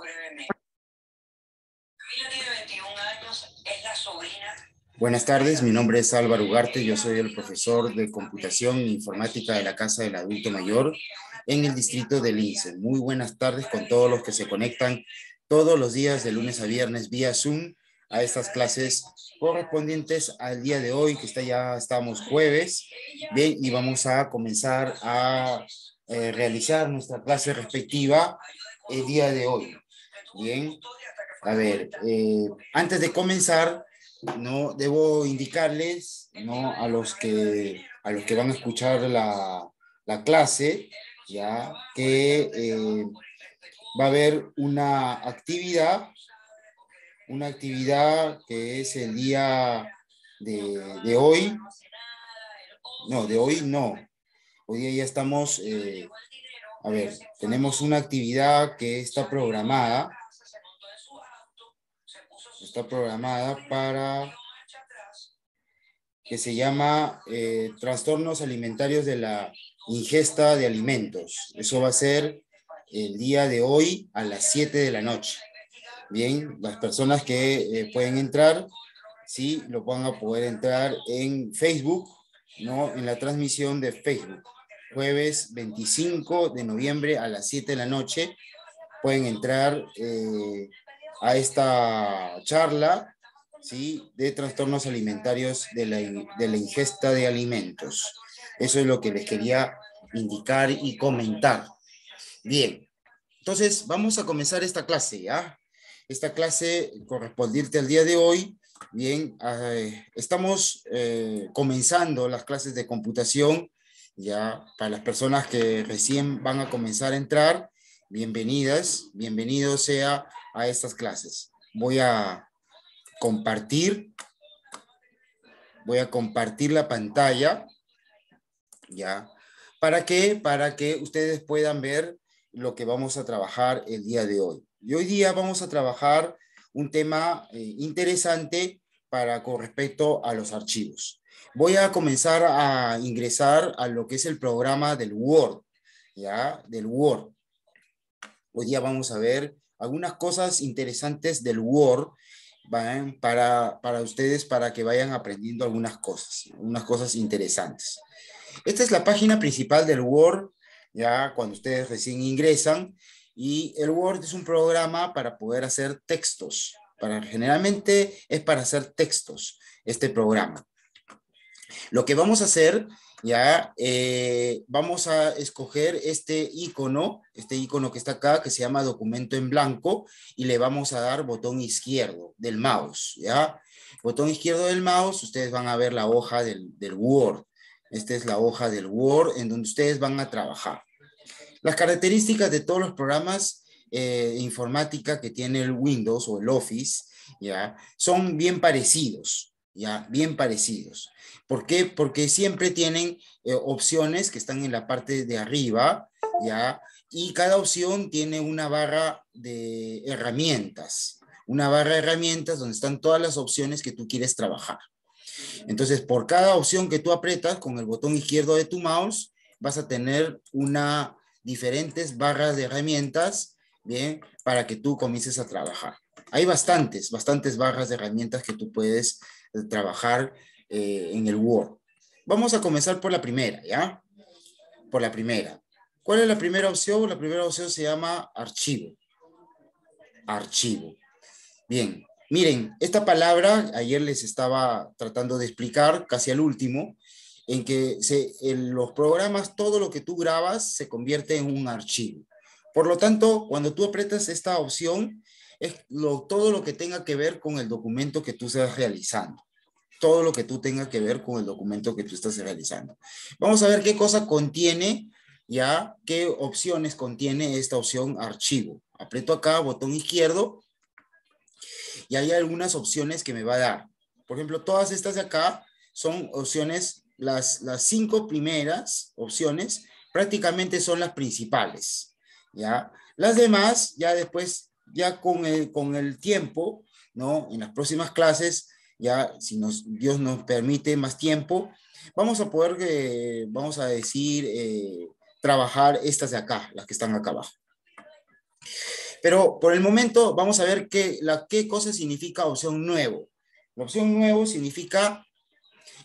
brevemente. Tiene 21 años, es la sobrina. Buenas tardes, mi nombre es Álvaro Ugarte, yo soy el profesor de computación e informática de la Casa del Adulto Mayor en el distrito de Lince. Muy buenas tardes con todos los que se conectan todos los días de lunes a viernes vía Zoom a estas clases correspondientes al día de hoy, que está ya estamos jueves, bien, y vamos a comenzar a eh, realizar nuestra clase respectiva el día de hoy. Bien, a ver, eh, antes de comenzar, no debo indicarles, no, a los que a los que van a escuchar la, la clase, ya que eh, va a haber una actividad una actividad que es el día de, hoy. No, de hoy no. Hoy día ya estamos, eh, a ver, tenemos una actividad que está programada. Está programada para que se llama eh, trastornos alimentarios de la ingesta de alimentos. Eso va a ser el día de hoy a las 7 de la noche. Bien, las personas que eh, pueden entrar, sí, lo van a poder entrar en Facebook, ¿no? En la transmisión de Facebook. Jueves 25 de noviembre a las 7 de la noche pueden entrar eh, a esta charla, ¿sí? De trastornos alimentarios de la, de la ingesta de alimentos. Eso es lo que les quería indicar y comentar. Bien, entonces vamos a comenzar esta clase, ¿ya? esta clase correspondiente al día de hoy. Bien, eh, estamos eh, comenzando las clases de computación. Ya para las personas que recién van a comenzar a entrar, bienvenidas, bienvenido sea a estas clases. Voy a compartir, voy a compartir la pantalla, ya, ¿para qué? Para que ustedes puedan ver lo que vamos a trabajar el día de hoy. Y hoy día vamos a trabajar un tema eh, interesante para con respecto a los archivos. Voy a comenzar a ingresar a lo que es el programa del Word, ¿ya? Del Word. Hoy día vamos a ver algunas cosas interesantes del Word para, para ustedes, para que vayan aprendiendo algunas cosas, unas cosas interesantes. Esta es la página principal del Word, ya cuando ustedes recién ingresan, y el Word es un programa para poder hacer textos. Para, generalmente es para hacer textos, este programa. Lo que vamos a hacer, ya, eh, vamos a escoger este icono, este icono que está acá, que se llama documento en blanco, y le vamos a dar botón izquierdo del mouse, ya. Botón izquierdo del mouse, ustedes van a ver la hoja del, Word. Esta es la hoja del Word en donde ustedes van a trabajar. Las características de todos los programas eh, informática que tiene el Windows o el Office, ¿ya? Son bien parecidos, ¿ya? Bien parecidos. ¿Por qué? Porque siempre tienen eh, opciones que están en la parte de arriba, ¿ya? Y cada opción tiene una barra de herramientas, una barra de herramientas donde están todas las opciones que tú quieres trabajar. Entonces, por cada opción que tú apretas con el botón izquierdo de tu mouse, vas a tener una diferentes barras de herramientas, bien, para que tú comiences a trabajar. Hay bastantes, bastantes barras de herramientas que tú puedes eh, trabajar eh, en el Word. Vamos a comenzar por la primera, ¿ya? Por la primera. ¿Cuál es la primera opción? La primera opción se llama archivo. Archivo. Bien, miren, esta palabra ayer les estaba tratando de explicar, casi al último, en que en los programas todo lo que tú grabas se convierte en un archivo. Por lo tanto, cuando tú apretas esta opción, es lo, todo lo que tenga que ver con el documento que tú estás realizando. Todo lo que tú tenga que ver con el documento que tú estás realizando. Vamos a ver qué cosa contiene, ya, qué opciones contiene esta opción archivo. Aprieto acá, botón izquierdo, y hay algunas opciones que me va a dar. Por ejemplo, todas estas de acá son opciones las, cinco primeras opciones prácticamente son las principales, ¿ya? Las demás, ya después, ya con el, con el tiempo, ¿no? En las próximas clases, ya si Dios nos permite más tiempo, vamos a poder, eh, vamos a decir, eh, trabajar estas de acá, las que están acá abajo. Pero por el momento vamos a ver qué, la, qué cosa significa opción nuevo. La opción nuevo significa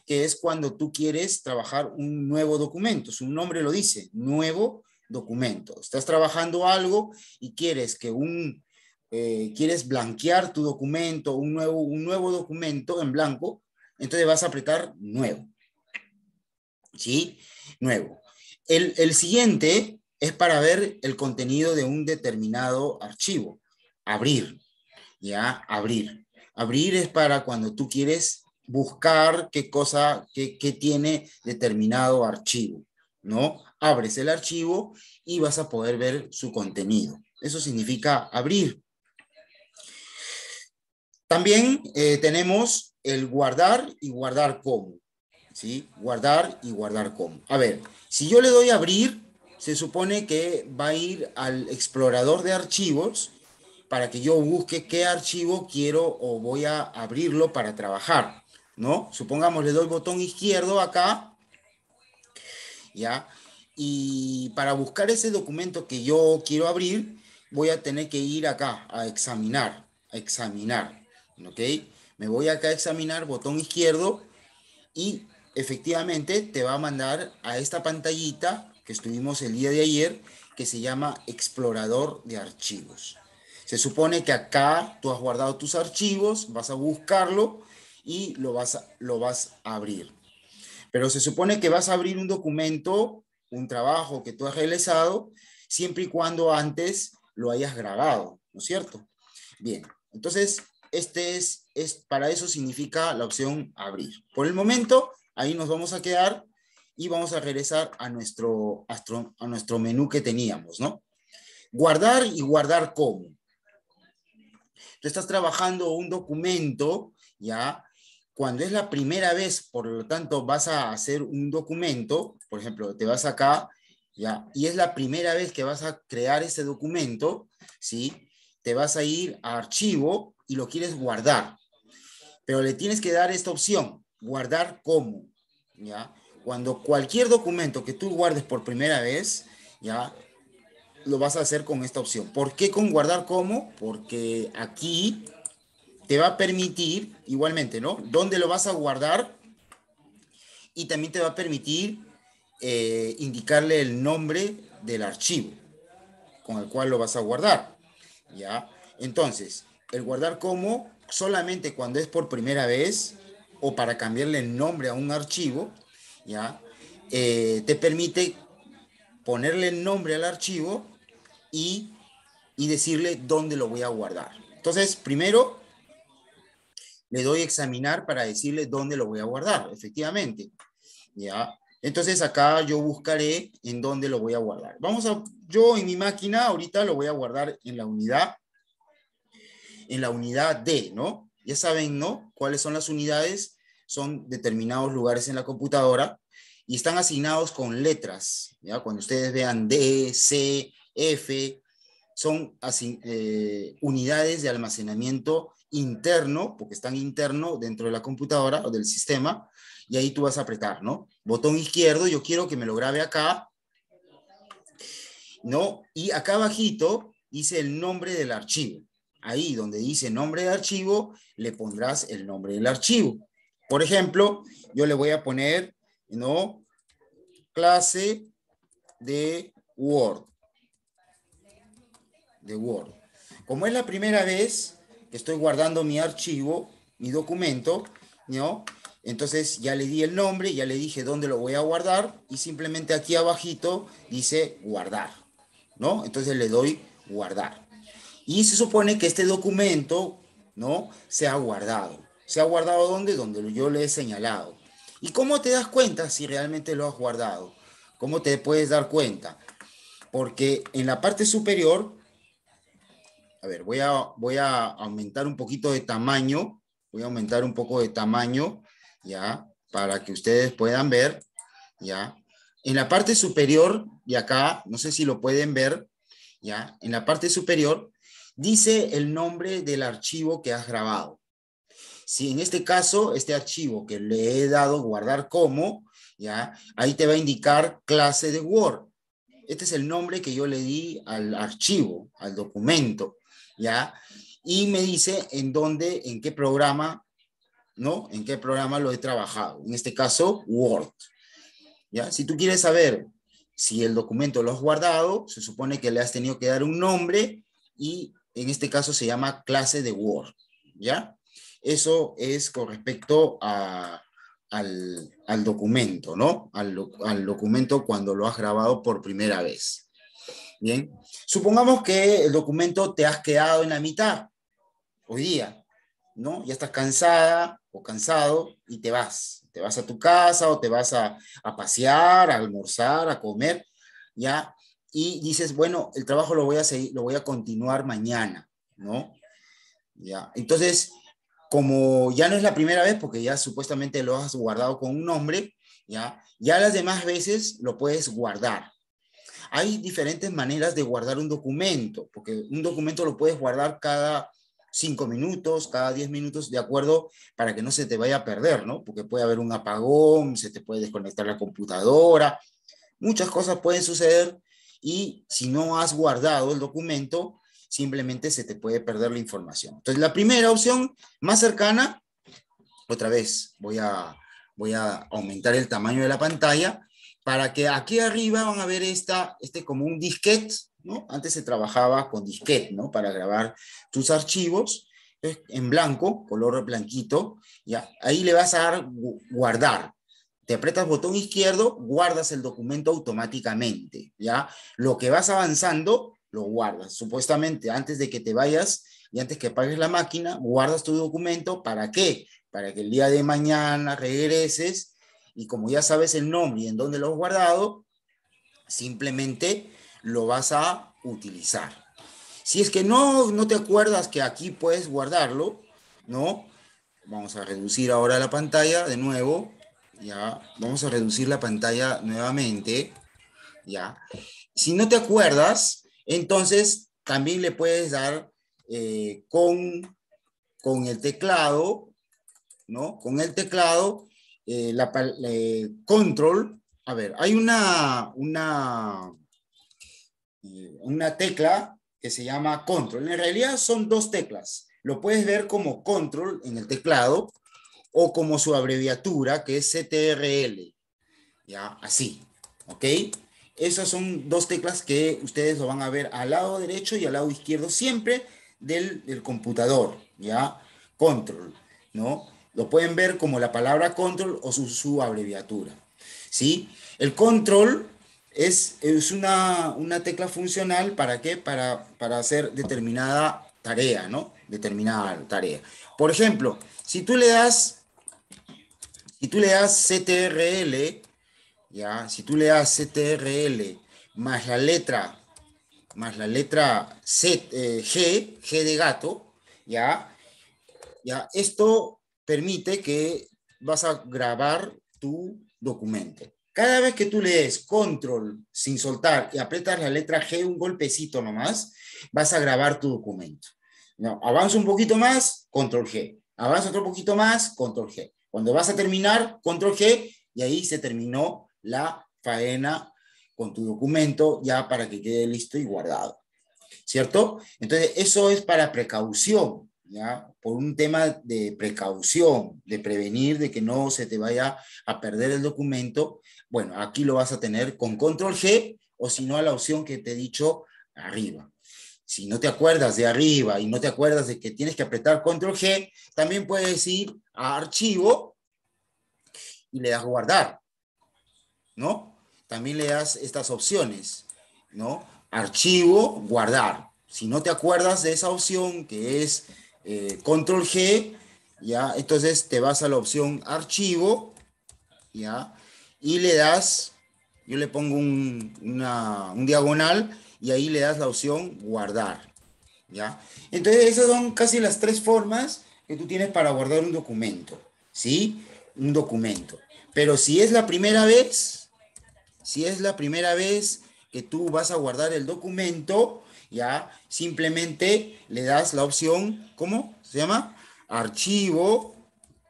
que es cuando tú quieres trabajar un nuevo documento. Su nombre lo dice, nuevo documento. Estás trabajando algo y quieres que un, eh, quieres blanquear tu documento, un nuevo, un nuevo documento en blanco, entonces vas a apretar nuevo. ¿Sí? Nuevo. El, el siguiente es para ver el contenido de un determinado archivo. Abrir. ¿Ya? Abrir. Abrir es para cuando tú quieres buscar qué cosa, qué, qué tiene determinado archivo, ¿no? Abres el archivo y vas a poder ver su contenido. Eso significa abrir. También eh, tenemos el guardar y guardar como. ¿Sí? Guardar y guardar como. A ver, si yo le doy a abrir, se supone que va a ir al explorador de archivos para que yo busque qué archivo quiero o voy a abrirlo para trabajar. ¿no? Supongamos le doy botón izquierdo acá, ¿ya? Y para buscar ese documento que yo quiero abrir, voy a tener que ir acá a examinar, examinar, ¿ok? Me voy acá a examinar, botón izquierdo, y efectivamente te va a mandar a esta pantallita que estuvimos el día de ayer, que se llama explorador de archivos. Se supone que acá tú has guardado tus archivos, vas a buscarlo y lo vas, a, lo vas a abrir. Pero se supone que vas a abrir un documento, un trabajo que tú has realizado, siempre y cuando antes lo hayas grabado, ¿no es cierto? Bien, entonces, este es, es, para eso significa la opción abrir. Por el momento, ahí nos vamos a quedar y vamos a regresar a nuestro, a nuestro menú que teníamos, ¿no? Guardar y guardar cómo. Tú estás trabajando un documento, ¿ya? Cuando es la primera vez, por lo tanto, vas a hacer un documento, por ejemplo, te vas acá, ¿ya? Y es la primera vez que vas a crear ese documento, ¿sí? Te vas a ir a archivo y lo quieres guardar. Pero le tienes que dar esta opción, guardar como, ¿ya? Cuando cualquier documento que tú guardes por primera vez, ¿ya? Lo vas a hacer con esta opción. ¿Por qué con guardar como? Porque aquí te va a permitir, igualmente, ¿no? ¿Dónde lo vas a guardar? Y también te va a permitir eh, indicarle el nombre del archivo con el cual lo vas a guardar, ¿ya? Entonces, el guardar como solamente cuando es por primera vez o para cambiarle el nombre a un archivo, ¿ya? Eh, te permite ponerle el nombre al archivo y, y decirle dónde lo voy a guardar. Entonces, primero le doy examinar para decirle dónde lo voy a guardar, efectivamente. ¿Ya? Entonces acá yo buscaré en dónde lo voy a guardar. Vamos a, yo en mi máquina ahorita lo voy a guardar en la unidad, en la unidad D, ¿no? Ya saben, ¿no? ¿Cuáles son las unidades? Son determinados lugares en la computadora y están asignados con letras, ¿ya? Cuando ustedes vean D, C, F, son eh, unidades de almacenamiento interno, porque están interno dentro de la computadora o del sistema, y ahí tú vas a apretar, ¿no? Botón izquierdo, yo quiero que me lo grabe acá, ¿no? Y acá abajito dice el nombre del archivo. Ahí donde dice nombre de archivo, le pondrás el nombre del archivo. Por ejemplo, yo le voy a poner, ¿no? Clase de Word. De Word. Como es la primera vez, estoy guardando mi archivo, mi documento, ¿no? Entonces ya le di el nombre, ya le dije dónde lo voy a guardar y simplemente aquí abajito dice guardar, ¿no? Entonces le doy guardar. Y se supone que este documento, ¿no? Se ha guardado. ¿Se ha guardado dónde? Donde yo le he señalado. ¿Y cómo te das cuenta si realmente lo has guardado? ¿Cómo te puedes dar cuenta? Porque en la parte superior a ver, voy a, voy a aumentar un poquito de tamaño, voy a aumentar un poco de tamaño, ¿ya? Para que ustedes puedan ver, ¿ya? En la parte superior, y acá, no sé si lo pueden ver, ¿ya? En la parte superior, dice el nombre del archivo que has grabado. Si en este caso, este archivo que le he dado guardar como, ¿ya? Ahí te va a indicar clase de Word, Este es el nombre que yo le di al archivo, al documento, ¿ya? Y me dice en dónde, en qué programa, ¿no? En qué programa lo he trabajado. En este caso, Word. ¿Ya? Si tú quieres saber si el documento lo has guardado, se supone que le has tenido que dar un nombre y en este caso se llama clase de Word, ¿ya? Eso es con respecto al, al, documento, ¿no? Al, al, documento cuando lo has grabado por primera vez. Bien, supongamos que el documento te has quedado en la mitad hoy día, ¿no? Ya estás cansada o cansado y te vas. Te vas a tu casa o te vas a, a pasear, a almorzar, a comer, ¿ya? Y dices, bueno, el trabajo lo voy a seguir, lo voy a continuar mañana, ¿no? Ya, entonces, como ya no es la primera vez, porque ya supuestamente lo has guardado con un nombre, ya, ya las demás veces lo puedes guardar. Hay diferentes maneras de guardar un documento, porque un documento lo puedes guardar cada cinco minutos, cada diez minutos, de acuerdo, para que no se te vaya a perder, ¿no? Porque puede haber un apagón, se te puede desconectar la computadora, muchas cosas pueden suceder y si no has guardado el documento, simplemente se te puede perder la información. Entonces, la primera opción más cercana, otra vez voy a, aumentar el tamaño de la pantalla para que aquí arriba van a ver esta, este como un disquete, ¿no? Antes se trabajaba con disquete, ¿no? Para grabar tus archivos en blanco, color blanquito, ¿ya? Ahí le vas a dar guardar. Te aprietas botón izquierdo, guardas el documento automáticamente, ¿ya? Lo que vas avanzando, lo guardas. Supuestamente, antes de que te vayas y antes que apagues la máquina, guardas tu documento. ¿Para qué? Para que el día de mañana regreses y como ya sabes el nombre y en dónde lo has guardado, simplemente lo vas a utilizar. Si es que no, no te acuerdas que aquí puedes guardarlo, ¿no? Vamos a reducir ahora la pantalla de nuevo. Ya, vamos a reducir la pantalla nuevamente. Ya. Si no te acuerdas, entonces, también le puedes dar eh, con, con el teclado, ¿no? Con el teclado, eh, la, eh, control. A ver, hay una, una, una tecla que se llama control. En realidad son dos teclas. Lo puedes ver como control en el teclado o como su abreviatura, que es CTRL. Ya, así. ¿Ok? Esas son dos teclas que ustedes lo van a ver al lado derecho y al lado izquierdo siempre del, del computador, ¿ya? Control, ¿no? Lo pueden ver como la palabra control o su, su abreviatura, ¿sí? El control es, es una, una, tecla funcional, ¿para qué? Para, para hacer determinada tarea, ¿no? Determinada tarea. Por ejemplo, si tú le das, si tú le das CTRL, ¿ya? Si tú le das CTRL más la letra, más la letra C, eh, G, G de gato, ¿ya? ¿ya? Esto permite que vas a grabar tu documento. Cada vez que tú lees control sin soltar y aprietas la letra G un golpecito nomás, vas a grabar tu documento. No, avanza un poquito más, control G. Avanza otro poquito más, control G. Cuando vas a terminar, control G, y ahí se terminó la faena con tu documento ya para que quede listo y guardado. ¿Cierto? Entonces, eso es para precaución, ¿ya? Por un tema de precaución, de prevenir de que no se te vaya a perder el documento. Bueno, aquí lo vas a tener con control G o si no a la opción que te he dicho arriba. Si no te acuerdas de arriba y no te acuerdas de que tienes que apretar control G, también puedes ir a archivo y le das guardar. ¿no? También le das estas opciones, ¿no? Archivo, guardar. Si no te acuerdas de esa opción que es eh, control G, ya, entonces te vas a la opción archivo, ya, y le das, yo le pongo un, un diagonal y ahí le das la opción guardar, ya. Entonces esas son casi las tres formas que tú tienes para guardar un documento, ¿sí? Un documento. Pero si es la primera vez, si es la primera vez que tú vas a guardar el documento, ya simplemente le das la opción, ¿cómo se llama? Archivo,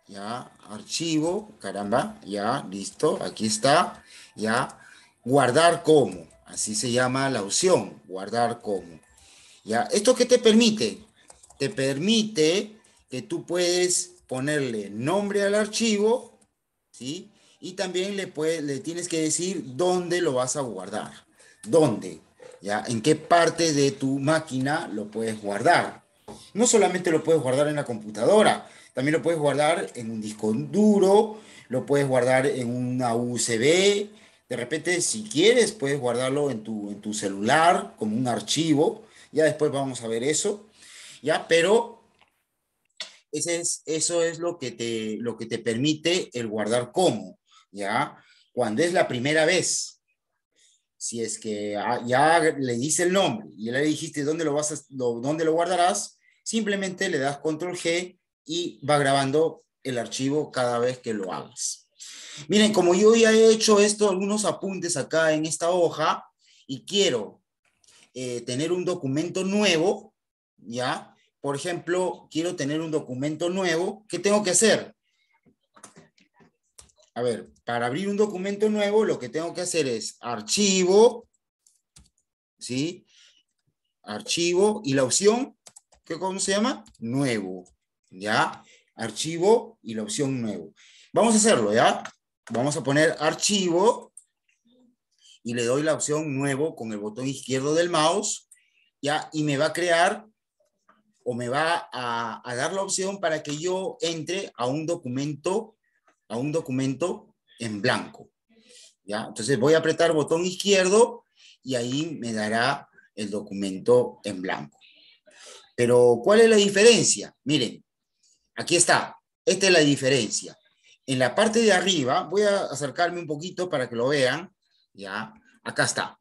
ya, archivo, caramba, ya, listo, aquí está, ya, guardar como. Así se llama la opción, guardar como. ¿Ya? ¿Esto qué te permite? Te permite que tú puedes ponerle nombre al archivo, ¿sí? Y también le, puedes, le tienes que decir dónde lo vas a guardar. ¿Dónde? ¿Ya? ¿En qué parte de tu máquina lo puedes guardar? No solamente lo puedes guardar en la computadora, también lo puedes guardar en un disco duro, lo puedes guardar en una USB, de repente, si quieres, puedes guardarlo en tu, en tu celular como un archivo. Ya después vamos a ver eso. Ya, pero ese es, eso es lo que, te, lo que te permite el guardar como. Ya, cuando es la primera vez. Si es que ya le dice el nombre y le dijiste dónde lo, vas a, dónde lo guardarás, simplemente le das control G y va grabando el archivo cada vez que lo hagas. Miren, como yo ya he hecho esto, algunos apuntes acá en esta hoja y quiero eh, tener un documento nuevo, ¿ya? Por ejemplo, quiero tener un documento nuevo, ¿qué tengo que hacer? A ver, para abrir un documento nuevo, lo que tengo que hacer es archivo, ¿sí? Archivo y la opción, ¿qué cómo se llama? Nuevo, ¿ya? Archivo y la opción nuevo. Vamos a hacerlo, ¿ya? Vamos a poner archivo y le doy la opción nuevo con el botón izquierdo del mouse, ya, y me va a crear o me va a, dar la opción para que yo entre a un documento, a un documento en blanco. ¿ya? Entonces voy a apretar botón izquierdo y ahí me dará el documento en blanco. Pero, ¿cuál es la diferencia? Miren, aquí está. Esta es la diferencia en la parte de arriba, voy a acercarme un poquito para que lo vean, ya, acá está.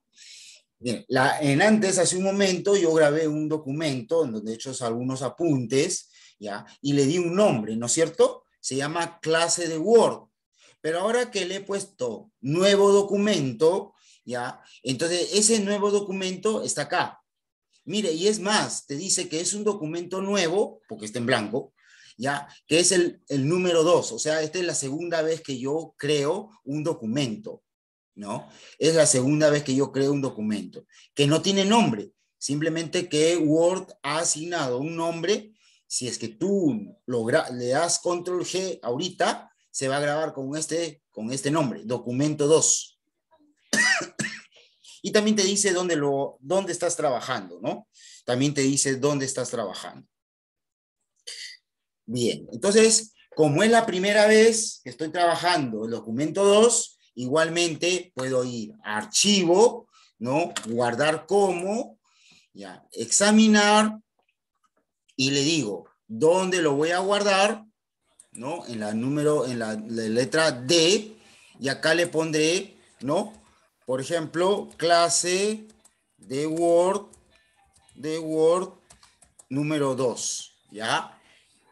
Bien, la, en antes, hace un momento, yo grabé un documento en donde he hecho algunos apuntes, ya, y le di un nombre, ¿no es cierto? Se llama clase de Word. Pero ahora que le he puesto nuevo documento, ya, entonces ese nuevo documento está acá. Mire, y es más, te dice que es un documento nuevo, porque está en blanco, ¿ya? Que es el, número dos, o sea, esta es la segunda vez que yo creo un documento, ¿no? Es la segunda vez que yo creo un documento, que no tiene nombre, simplemente que Word ha asignado un nombre, si es que tú le das control G ahorita, se va a grabar con este, con este nombre, documento 2. y también te dice dónde, lo, dónde estás trabajando, ¿no? También te dice dónde estás trabajando. Bien, entonces, como es la primera vez que estoy trabajando el documento 2, igualmente puedo ir a archivo, ¿no? Guardar como, ya, examinar, y le digo, ¿dónde lo voy a guardar? ¿No? En la número, en la, letra D, y acá le pondré, ¿no? Por ejemplo, clase de Word, de Word número 2, ¿ya?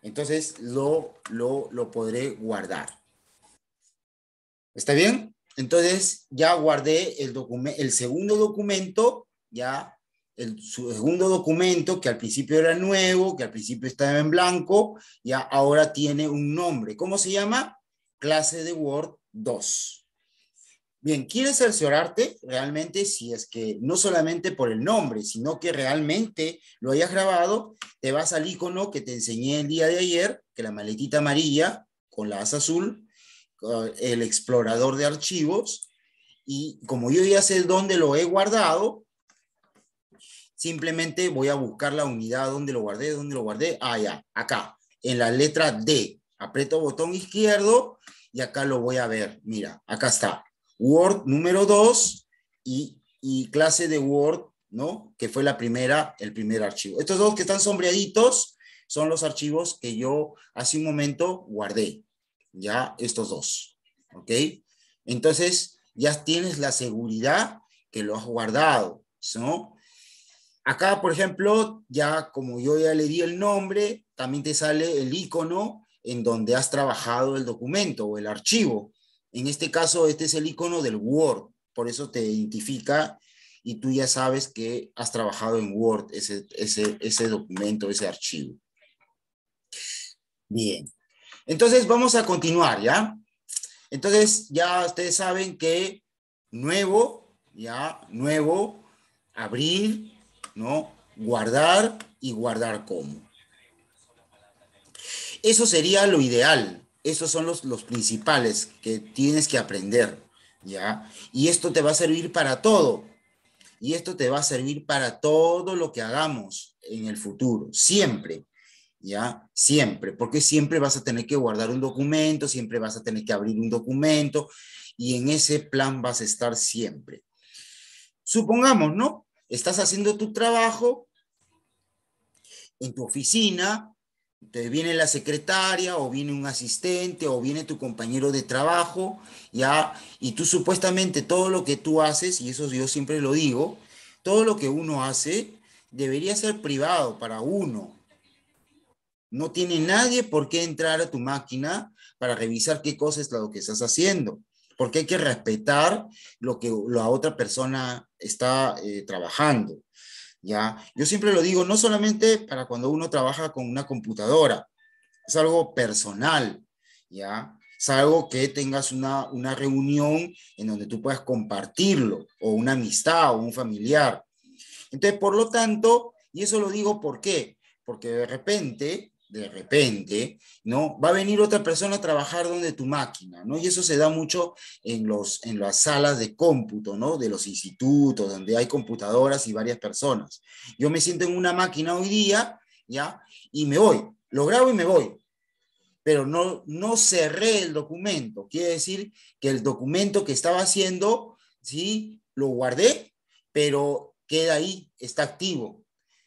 Entonces lo, lo, podré guardar. ¿Está bien? Entonces ya guardé el, el segundo documento, ya el segundo documento que al principio era nuevo, que al principio estaba en blanco, ya ahora tiene un nombre. ¿Cómo se llama? Clase de Word 2. Bien, ¿quieres cerciorarte realmente si es que no solamente por el nombre, sino que realmente lo hayas grabado? Te vas al icono que te enseñé el día de ayer, que la maletita amarilla con la asa azul, el explorador de archivos, y como yo ya sé dónde lo he guardado, simplemente voy a buscar la unidad donde lo guardé, dónde lo guardé, ah, ya, acá, en la letra D. Aprieto botón izquierdo y acá lo voy a ver. Mira, acá está Word número 2 y, clase de Word, ¿no? Que fue la primera, el primer archivo. Estos dos que están sombreaditos son los archivos que yo hace un momento guardé. Ya, estos dos. ¿Ok? Entonces, ya tienes la seguridad que lo has guardado, ¿no? Acá, por ejemplo, ya como yo ya le di el nombre, también te sale el icono en donde has trabajado el documento o el archivo. En este caso, este es el icono del Word, por eso te identifica y tú ya sabes que has trabajado en Word ese, ese, ese documento, ese archivo. Bien, entonces vamos a continuar, ¿ya? Entonces ya ustedes saben que nuevo, ya, nuevo, abrir, ¿no? Guardar y guardar como. Eso sería lo ideal. Esos son los, los principales que tienes que aprender, ¿ya? Y esto te va a servir para todo. Y esto te va a servir para todo lo que hagamos en el futuro, siempre. ¿ya? Siempre, porque siempre vas a tener que guardar un documento, siempre vas a tener que abrir un documento y en ese plan vas a estar siempre. Supongamos, ¿no? Estás haciendo tu trabajo en tu oficina, te viene la secretaria o viene un asistente o viene tu compañero de trabajo, ¿ya? Y tú supuestamente todo lo que tú haces, y eso yo siempre lo digo, todo lo que uno hace debería ser privado para uno, no tiene nadie por qué entrar a tu máquina para revisar qué cosa es lo que estás haciendo, porque hay que respetar lo que la otra persona está eh, trabajando. ¿Ya? Yo siempre lo digo, no solamente para cuando uno trabaja con una computadora, es algo personal, ¿ya? Es algo que tengas una, una reunión en donde tú puedas compartirlo, o una amistad, o un familiar. Entonces, por lo tanto, y eso lo digo ¿por qué? Porque de repente de repente, ¿no? Va a venir otra persona a trabajar donde tu máquina, ¿no? Y eso se da mucho en, los, en las salas de cómputo, ¿no? De los institutos, donde hay computadoras y varias personas. Yo me siento en una máquina hoy día, ¿ya? Y me voy, lo grabo y me voy. Pero no, no cerré el documento. Quiere decir que el documento que estaba haciendo, ¿sí? Lo guardé, pero queda ahí, está activo.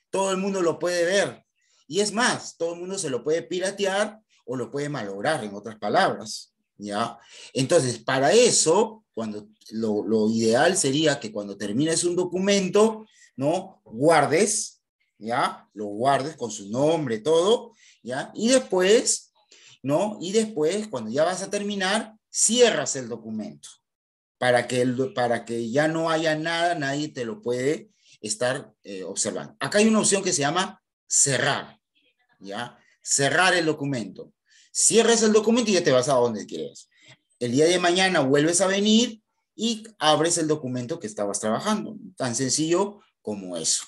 Todo el mundo lo puede ver, y es más, todo el mundo se lo puede piratear o lo puede malograr, en otras palabras. ¿ya? Entonces, para eso, cuando lo, ideal sería que cuando termines un documento, ¿no? Guardes, ¿ya? Lo guardes con su nombre, todo, ¿ya? Y después, ¿no? Y después, cuando ya vas a terminar, cierras el documento para que, el, para que ya no haya nada, nadie te lo puede estar eh, observando. Acá hay una opción que se llama cerrar. ¿Ya? Cerrar el documento. Cierras el documento y ya te vas a donde quieres. El día de mañana vuelves a venir y abres el documento que estabas trabajando. Tan sencillo como eso.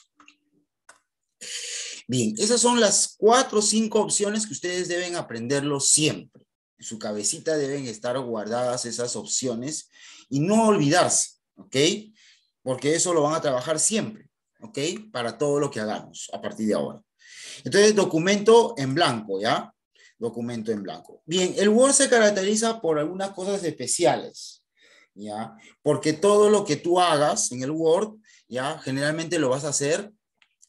Bien, esas son las cuatro o cinco opciones que ustedes deben aprenderlo siempre. En su cabecita deben estar guardadas esas opciones y no olvidarse, ¿ok? Porque eso lo van a trabajar siempre, ¿ok? Para todo lo que hagamos a partir de ahora. Entonces, documento en blanco, ¿ya? Documento en blanco. Bien, el Word se caracteriza por algunas cosas especiales, ¿ya? Porque todo lo que tú hagas en el Word, ¿ya? Generalmente lo vas a hacer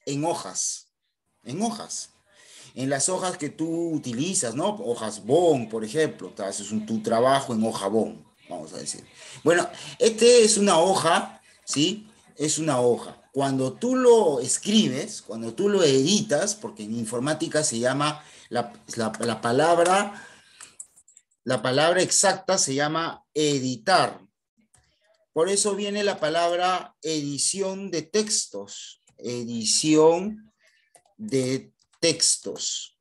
en hojas, en hojas. En las hojas que tú utilizas, ¿no? Hojas BON, por ejemplo, haces un, tu trabajo en hoja BON, vamos a decir. Bueno, este es una hoja, ¿sí? Es una hoja cuando tú lo escribes, cuando tú lo editas, porque en informática se llama la, palabra, la palabra exacta se llama editar. Por eso viene la palabra edición de textos, edición de textos.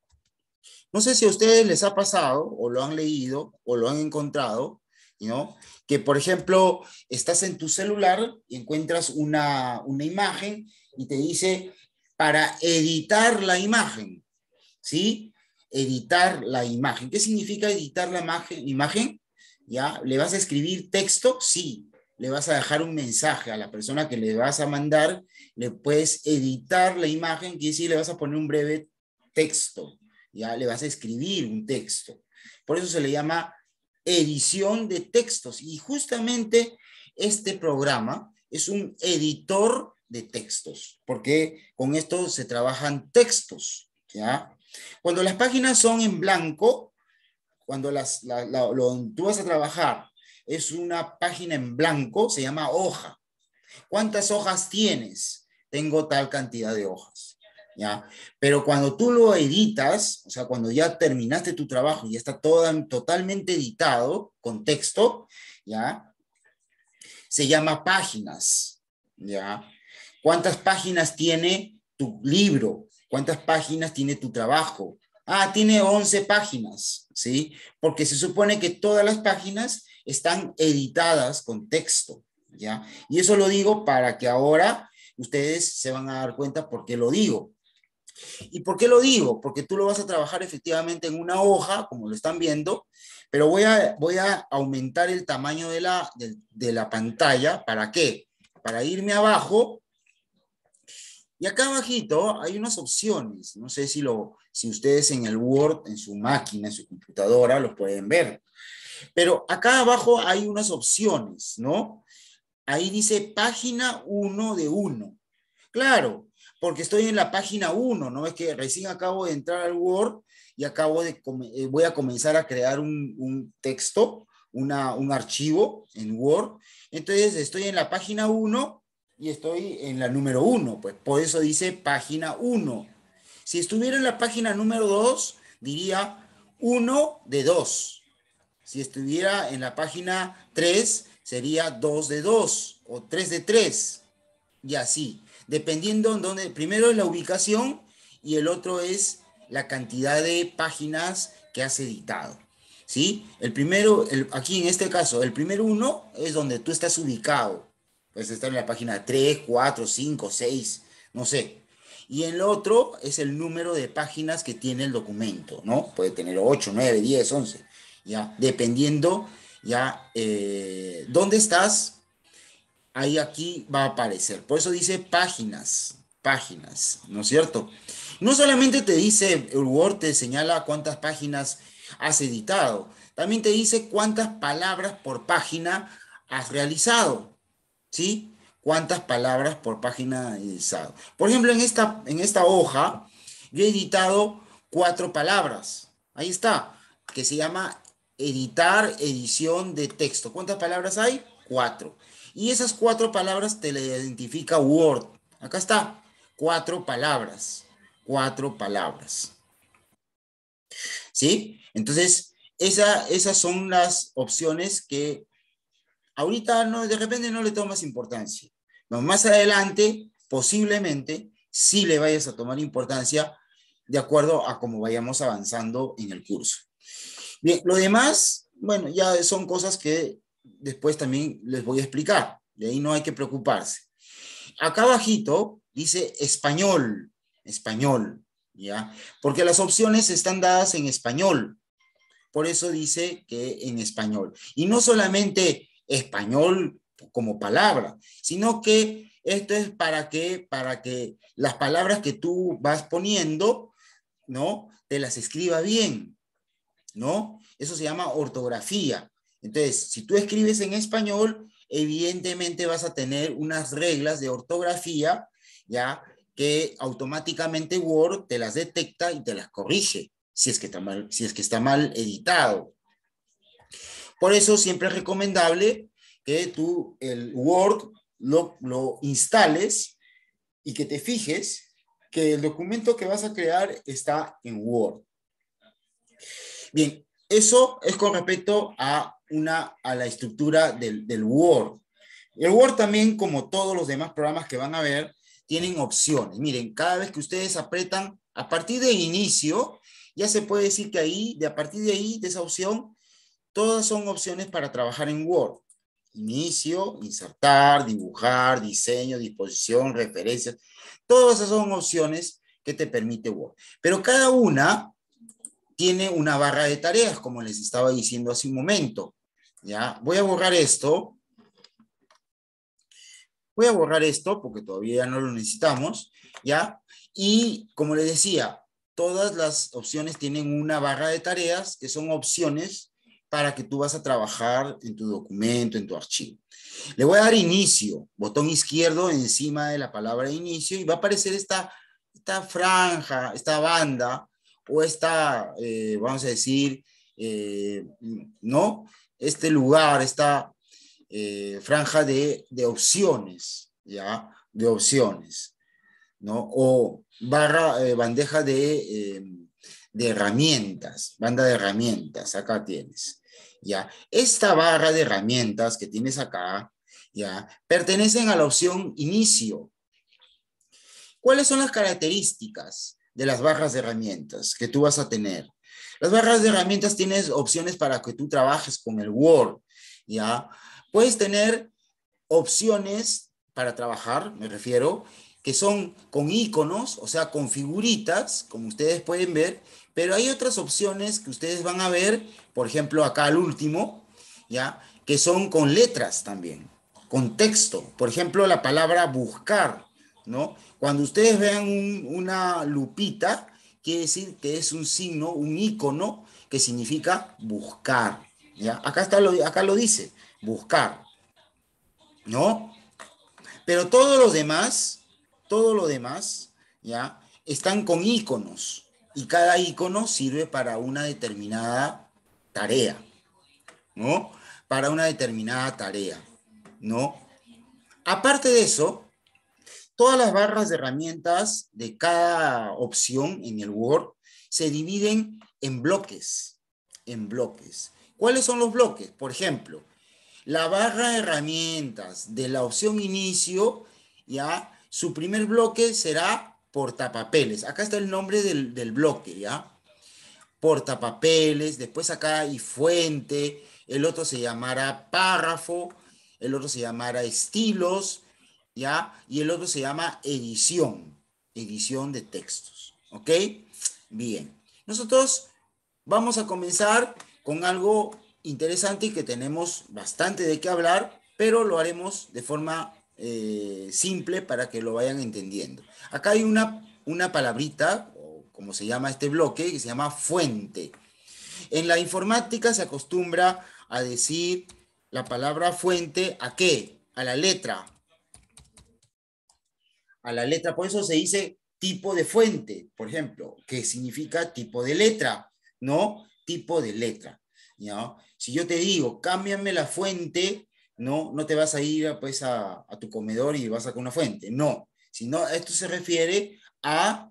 No sé si a ustedes les ha pasado o lo han leído o lo han encontrado, ¿no? que, por ejemplo, estás en tu celular y encuentras una, imagen y te dice para editar la imagen, ¿sí? Editar la imagen. ¿Qué significa editar la imagen? imagen? ¿Ya? ¿Le vas a escribir texto? Sí. Le vas a dejar un mensaje a la persona que le vas a mandar, le puedes editar la imagen, que decir, le vas a poner un breve texto, ya le vas a escribir un texto. Por eso se le llama edición de textos. Y justamente este programa es un editor de textos, porque con esto se trabajan textos, ¿ya? Cuando las páginas son en blanco, cuando las, lo, tú vas a trabajar es una página en blanco, se llama hoja. ¿Cuántas hojas tienes? Tengo tal cantidad de hojas. Pero cuando tú lo editas, o sea, cuando ya terminaste tu trabajo y está todo, totalmente editado con texto, ¿ya? Se llama páginas, ¿ya? ¿Cuántas páginas tiene tu libro? ¿Cuántas páginas tiene tu trabajo? Ah, tiene 11 páginas, ¿sí? Porque se supone que todas las páginas están editadas con texto, ¿ya? Y eso lo digo para que ahora ustedes se van a dar cuenta por qué lo digo. ¿Y por qué lo digo? Porque tú lo vas a trabajar efectivamente en una hoja, como lo están viendo, pero voy a, voy a aumentar el tamaño de la, de, la pantalla. ¿Para qué? Para irme abajo. Y acá abajito hay unas opciones. No sé si, lo, si ustedes en el Word, en su máquina, en su computadora, lo pueden ver. Pero acá abajo hay unas opciones, ¿no? Ahí dice página 1 de 1. Claro, porque estoy en la página 1, ¿no? Es que recién acabo de entrar al Word y acabo de, eh, voy a comenzar a crear un, texto, una, un archivo en Word. Entonces estoy en la página 1 y estoy en la número 1, pues por eso dice página 1. Si estuviera en la página número 2, diría 1 de 2. Si estuviera en la página 3, sería 2 de 2 o 3 de 3 y así dependiendo en dónde, primero es la ubicación y el otro es la cantidad de páginas que has editado. ¿Sí? El primero, el, aquí en este caso, el primer uno es donde tú estás ubicado. Puedes estar en la página 3, 4, 5, 6, no sé. Y el otro es el número de páginas que tiene el documento, ¿no? Puede tener 8, 9, 10, 11, ya, dependiendo ya eh, dónde estás ahí aquí va a aparecer. Por eso dice páginas, páginas, ¿no es cierto? No solamente te dice, el Word te señala cuántas páginas has editado, también te dice cuántas palabras por página has realizado, ¿sí? Cuántas palabras por página has editado. Por ejemplo, en esta, en esta hoja, yo he editado cuatro palabras. Ahí está, que se llama editar, edición de texto. ¿Cuántas palabras hay? Cuatro. Y esas cuatro palabras te le identifica Word. Acá está, cuatro palabras, cuatro palabras. ¿Sí? Entonces, esa, esas son las opciones que ahorita no, de repente no le tomas importancia. más adelante, posiblemente, sí le vayas a tomar importancia de acuerdo a cómo vayamos avanzando en el curso. Bien, lo demás, bueno, ya son cosas que después también les voy a explicar. De ahí no hay que preocuparse. Acá abajito dice español, español, ¿ya? Porque las opciones están dadas en español. Por eso dice que en español. Y no solamente español como palabra, sino que esto es para que, para que las palabras que tú vas poniendo, ¿no? Te las escriba bien, ¿no? Eso se llama ortografía. Entonces, si tú escribes en español, evidentemente vas a tener unas reglas de ortografía, ¿ya? Que automáticamente Word te las detecta y te las corrige, si es que está mal, si es que está mal editado. Por eso siempre es recomendable que tú el Word lo, lo instales y que te fijes que el documento que vas a crear está en Word. Bien, eso es con respecto a una a la estructura del, del Word. El Word también, como todos los demás programas que van a ver, tienen opciones. Miren, cada vez que ustedes apretan a partir de inicio, ya se puede decir que ahí, de a partir de ahí, de esa opción, todas son opciones para trabajar en Word. Inicio, insertar, dibujar, diseño, disposición, referencias. Todas esas son opciones que te permite Word. Pero cada una tiene una barra de tareas, como les estaba diciendo hace un momento. ¿Ya? Voy a borrar esto. Voy a borrar esto porque todavía no lo necesitamos, ¿ya? Y como les decía, todas las opciones tienen una barra de tareas que son opciones para que tú vas a trabajar en tu documento, en tu archivo. Le voy a dar inicio, botón izquierdo encima de la palabra inicio y va a aparecer esta, esta franja, esta banda o esta, eh, vamos a decir, eh, ¿no? Este lugar, esta eh, franja de, opciones, ¿ya? De opciones, ¿no? O barra, eh, bandeja de, eh, de herramientas, banda de herramientas, acá tienes, ¿ya? Esta barra de herramientas que tienes acá, ¿ya? Pertenecen a la opción inicio. ¿Cuáles son las características de las barras de herramientas que tú vas a tener? Las barras de herramientas tienes opciones para que tú trabajes con el Word, ¿ya? Puedes tener opciones para trabajar, me refiero, que son con iconos, o sea, con figuritas, como ustedes pueden ver, pero hay otras opciones que ustedes van a ver, por ejemplo, acá al último, ¿ya? Que son con letras también, con texto. Por ejemplo, la palabra buscar, ¿no? Cuando ustedes vean una lupita, quiere decir que es un signo, un icono que significa buscar, ¿ya? Acá, está lo, acá lo dice, buscar, ¿no? Pero todos los demás, todo lo demás, ¿ya? Están con iconos y cada icono sirve para una determinada tarea, ¿no? Para una determinada tarea, ¿no? Aparte de eso, todas las barras de herramientas de cada opción en el Word se dividen en bloques, en bloques. ¿Cuáles son los bloques? Por ejemplo, la barra de herramientas de la opción inicio, ya, su primer bloque será portapapeles. Acá está el nombre del, del bloque, ¿ya? Portapapeles, después acá hay fuente, el otro se llamará párrafo, el otro se llamará estilos, ¿ya? Y el otro se llama edición, edición de textos, ¿ok? Bien, nosotros vamos a comenzar con algo interesante y que tenemos bastante de qué hablar, pero lo haremos de forma eh, simple para que lo vayan entendiendo. Acá hay una, una palabrita, o como se llama este bloque, que se llama fuente. En la informática se acostumbra a decir la palabra fuente a qué? A la letra. A la letra, por eso se dice tipo de fuente, por ejemplo, que significa tipo de letra, ¿no? Tipo de letra. ¿ya? Si yo te digo, cámbiame la fuente, no, no te vas a ir pues, a, tu comedor y vas a sacar una fuente, no, sino esto se refiere a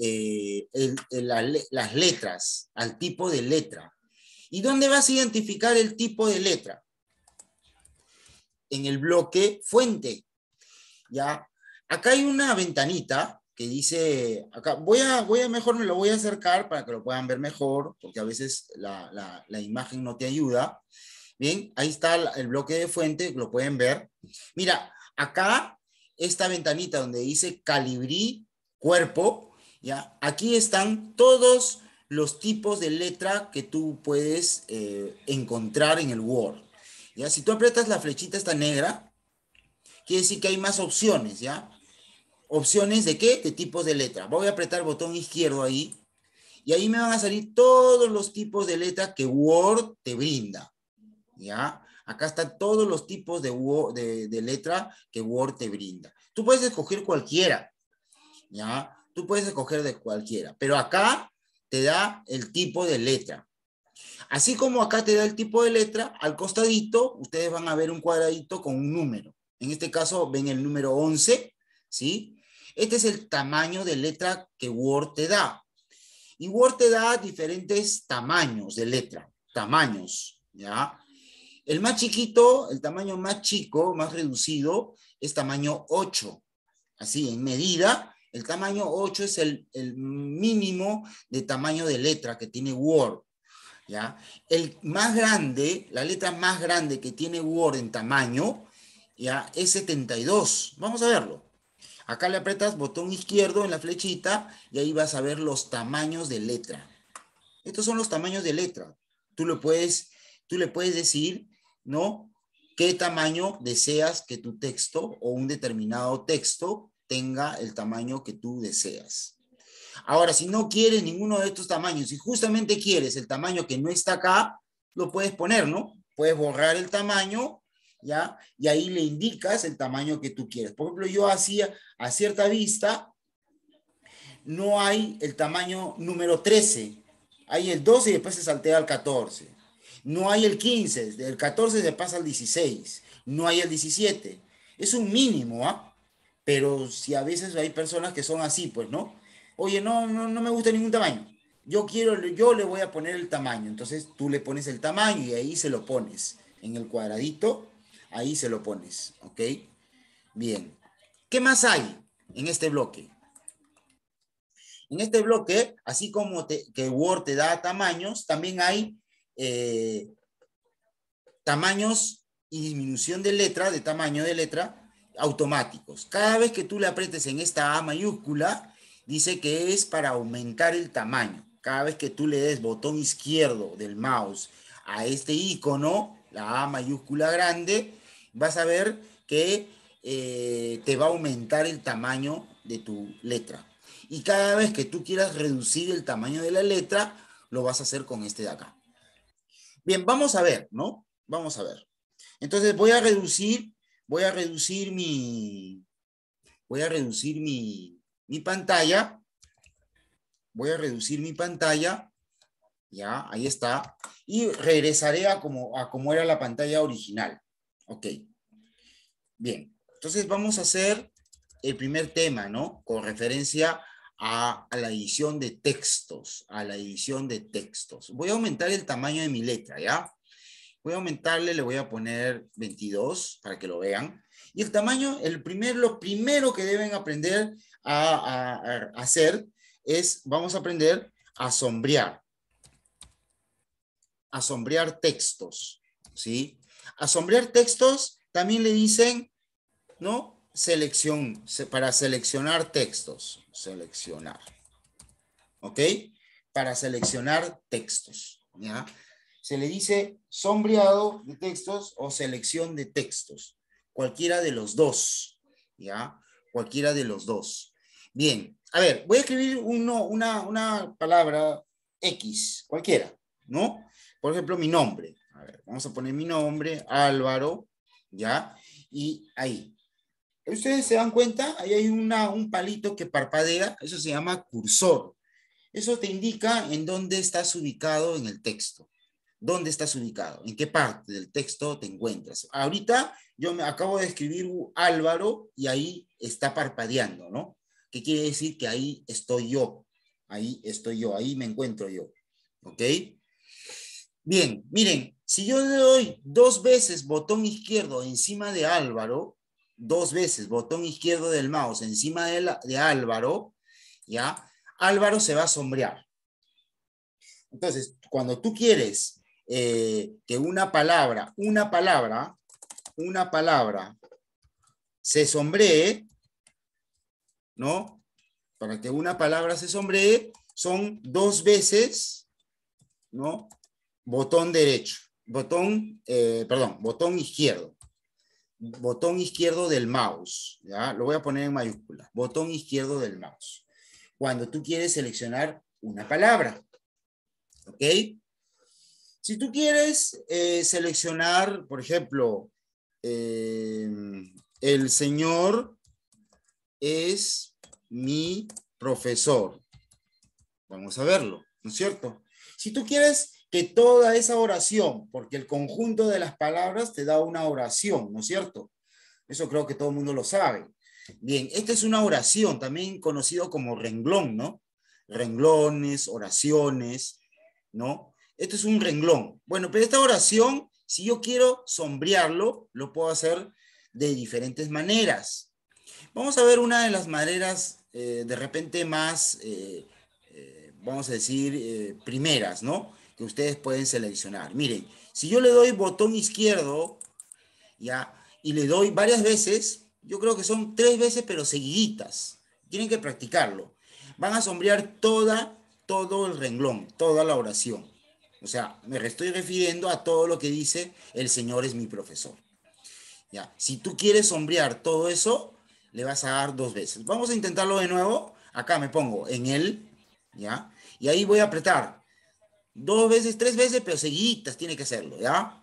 eh, las letras, al tipo de letra. ¿Y dónde vas a identificar el tipo de letra? En el bloque fuente. ¿Ya? Acá hay una ventanita que dice, acá, voy a, voy a mejor, me lo voy a acercar para que lo puedan ver mejor, porque a veces la, imagen no te ayuda. Bien, ahí está el bloque de fuente, lo pueden ver. Mira, acá, esta ventanita donde dice calibrí, cuerpo, ¿ya? Aquí están todos los tipos de letra que tú puedes eh, encontrar en el Word. ¿ya? Si tú aprietas la flechita esta negra, quiere decir que hay más opciones, ¿ya? opciones de qué? De tipos de letra. Voy a apretar el botón izquierdo ahí y ahí me van a salir todos los tipos de letra que Word te brinda. ¿Ya? Acá están todos los tipos de, de, letra que Word te brinda. Tú puedes escoger cualquiera. ¿Ya? Tú puedes escoger de cualquiera. Pero acá te da el tipo de letra. Así como acá te da el tipo de letra, al costadito ustedes van a ver un cuadradito con un número. En este caso ven el número 11 ¿sí? Este es el tamaño de letra que Word te da. Y Word te da diferentes tamaños de letra, tamaños, ¿ya? El más chiquito, el tamaño más chico, más reducido, es tamaño 8. Así, en medida, el tamaño 8 es el, el mínimo de tamaño de letra que tiene Word. ¿ya? El más grande, la letra más grande que tiene Word en tamaño, ¿ya? es 72. Vamos a verlo. Acá le apretas botón izquierdo en la flechita y ahí vas a ver los tamaños de letra. Estos son los tamaños de letra. Tú, lo puedes, tú le puedes decir, ¿no? ¿Qué tamaño deseas que tu texto o un determinado texto tenga el tamaño que tú deseas? Ahora, si no quieres ninguno de estos tamaños y justamente quieres el tamaño que no está acá, lo puedes poner, ¿no? Puedes borrar el tamaño ¿ya? Y ahí le indicas el tamaño que tú quieres. Por ejemplo, yo hacía a cierta vista, no hay el tamaño número 13, hay el 12 y después se saltea al 14. No hay el 15, del 14 se pasa al 16, no hay el 17. Es un mínimo, ¿ah? Pero si a veces hay personas que son así, pues, ¿no? Oye, no, no, no me gusta ningún tamaño. Yo quiero, yo le voy a poner el tamaño. Entonces tú le pones el tamaño y ahí se lo pones en el cuadradito ahí se lo pones, ¿ok? Bien. ¿Qué más hay en este bloque? En este bloque, así como que Word te da tamaños, también hay eh, tamaños y disminución de letra, de tamaño de letra, automáticos. Cada vez que tú le apretes en esta A mayúscula, dice que es para aumentar el tamaño. Cada vez que tú le des botón izquierdo del mouse a este icono, la A mayúscula grande, vas a ver que eh, te va a aumentar el tamaño de tu letra. Y cada vez que tú quieras reducir el tamaño de la letra, lo vas a hacer con este de acá. Bien, vamos a ver, ¿no? Vamos a ver. Entonces voy a reducir, voy a reducir mi, voy a reducir mi, mi pantalla. Voy a reducir mi pantalla. Ya, ahí está. Y regresaré a como, a como era la pantalla original. Ok. Bien. Entonces vamos a hacer el primer tema, ¿no? Con referencia a, la edición de textos, a la edición de textos. Voy a aumentar el tamaño de mi letra, ¿ya? Voy a aumentarle, le voy a poner 22 para que lo vean. Y el tamaño, el primer, lo primero que deben aprender a, a hacer es, vamos a aprender a sombrear. A sombrear textos, ¿sí? A sombrear textos también le dicen, ¿no? Selección, para seleccionar textos. Seleccionar. ¿Ok? Para seleccionar textos, ¿ya? se le dice sombreado de textos o selección de textos. Cualquiera de los dos, ¿ya? Cualquiera de los dos. Bien, a ver, voy a escribir uno, una, una palabra X, cualquiera, ¿no? Por ejemplo, mi nombre. A ver, vamos a poner mi nombre, Álvaro, ¿ya? Y ahí. Ustedes se dan cuenta, ahí hay una, un palito que parpadea, eso se llama cursor. Eso te indica en dónde estás ubicado en el texto dónde estás ubicado, en qué parte del texto te encuentras. Ahorita yo me acabo de escribir Álvaro y ahí está parpadeando, ¿no? ¿Qué quiere decir? Que ahí estoy yo, ahí estoy yo, ahí me encuentro yo, ¿ok? Bien, miren, si yo le doy dos veces botón izquierdo encima de Álvaro, dos veces botón izquierdo del mouse encima de, la, de Álvaro, ¿ya? Álvaro se va a sombrear. Entonces, cuando tú quieres eh, que una palabra, una palabra, una palabra se sombree, ¿no? Para que una palabra se sombree, son dos veces, ¿no? Botón derecho, botón, eh, perdón, botón izquierdo. Botón izquierdo del mouse, ¿ya? Lo voy a poner en mayúscula. Botón izquierdo del mouse. Cuando tú quieres seleccionar una palabra, ¿ok? Si tú quieres eh, seleccionar, por ejemplo, eh, el señor es mi profesor. Vamos a verlo, ¿no es cierto? Si tú quieres que toda esa oración, porque el conjunto de las palabras te da una oración, ¿no es cierto? Eso creo que todo el mundo lo sabe. Bien, esta es una oración, también conocido como renglón, ¿no? Renglones, oraciones, ¿no? Esto es un renglón. Bueno, pero esta oración, si yo quiero sombrearlo, lo puedo hacer de diferentes maneras. Vamos a ver una de las maneras eh, de repente más, eh, eh, vamos a decir, primeras, ¿no? Que ustedes pueden seleccionar. Miren, si yo le doy botón izquierdo, ¿ya? Y le doy varias veces, yo creo que son tres veces, pero seguiditas. Tienen que practicarlo. Van a sombrear toda, todo el renglón, toda la oración. O sea, me estoy refiriendo a todo lo que dice el Señor es mi profesor. Ya, si tú quieres sombrear todo eso, le vas a dar dos veces. Vamos a intentarlo de nuevo. Acá me pongo en él, ¿ya? Y ahí voy a apretar dos veces, tres veces, pero seguiditas tiene que hacerlo, ¿ya?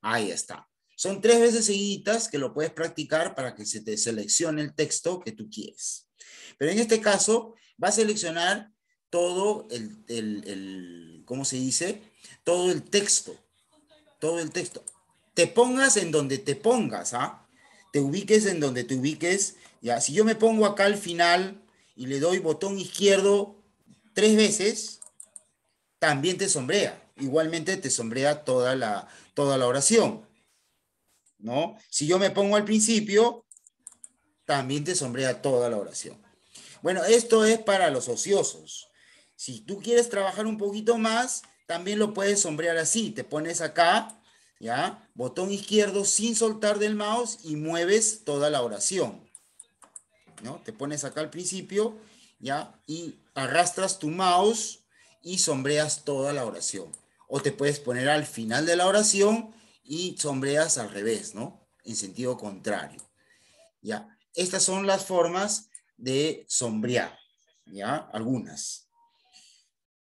Ahí está. Son tres veces seguiditas que lo puedes practicar para que se te seleccione el texto que tú quieres. Pero en este caso, va a seleccionar todo el, el, el ¿cómo se dice? Todo el texto, todo el texto. Te pongas en donde te pongas, ¿ah? Te ubiques en donde te ubiques. Ya, si yo me pongo acá al final y le doy botón izquierdo tres veces, también te sombrea. Igualmente te sombrea toda la, toda la oración. ¿No? Si yo me pongo al principio, también te sombrea toda la oración. Bueno, esto es para los ociosos. Si tú quieres trabajar un poquito más, también lo puedes sombrear así. Te pones acá, ¿ya? Botón izquierdo sin soltar del mouse y mueves toda la oración. ¿No? Te pones acá al principio, ¿ya? Y arrastras tu mouse y sombreas toda la oración. O te puedes poner al final de la oración y sombreas al revés, ¿no? En sentido contrario. ¿Ya? Estas son las formas de sombrear, ¿ya? Algunas.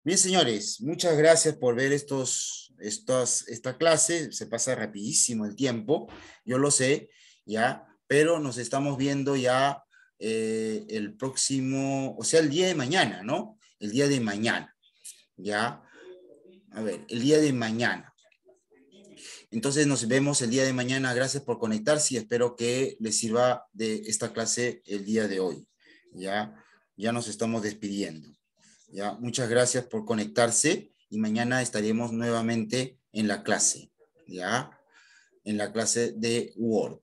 Bien, señores, muchas gracias por ver estos, estos, esta clase. Se pasa rapidísimo el tiempo, yo lo sé, ¿ya? Pero nos estamos viendo ya eh, el próximo, o sea, el día de mañana, ¿no? El día de mañana, ¿ya? A ver, el día de mañana. Entonces nos vemos el día de mañana. Gracias por conectarse y espero que les sirva de esta clase el día de hoy. Ya, ya nos estamos despidiendo. Ya, muchas gracias por conectarse y mañana estaremos nuevamente en la clase, ya, en la clase de Word.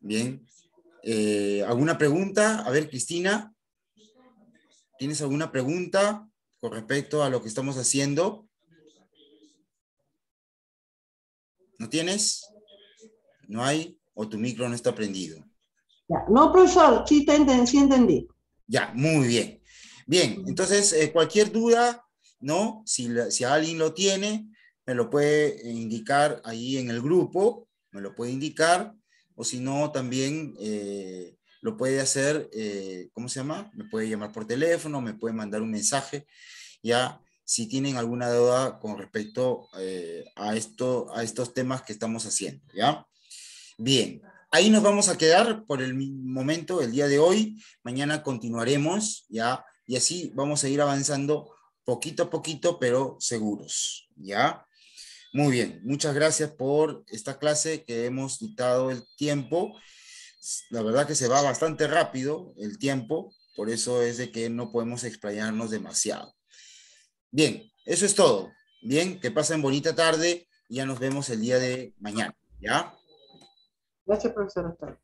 Bien, eh, ¿alguna pregunta? A ver, Cristina, ¿tienes alguna pregunta con respecto a lo que estamos haciendo? ¿No tienes? ¿No hay? ¿O tu micro no está prendido? No, profesor, sí, sí entendí. Ya, muy bien. Bien, entonces eh, cualquier duda, ¿no? Si, si alguien lo tiene, me lo puede indicar ahí en el grupo, me lo puede indicar, o si no, también eh, lo puede hacer, eh, ¿cómo se llama? Me puede llamar por teléfono, me puede mandar un mensaje, ya, si tienen alguna duda con respecto a, esto, a estos temas que estamos haciendo, ¿ya? Bien, ahí nos vamos a quedar por el momento, el día de hoy. Mañana continuaremos ya y así vamos a ir avanzando poquito a poquito, pero seguros, ¿ya? Muy bien, muchas gracias por esta clase que hemos dictado el tiempo. La verdad que se va bastante rápido el tiempo, por eso es de que no podemos explayarnos demasiado. Bien, eso es todo. Bien, que pasen bonita tarde y ya nos vemos el día de mañana, ¿ya? Gracias, profesor.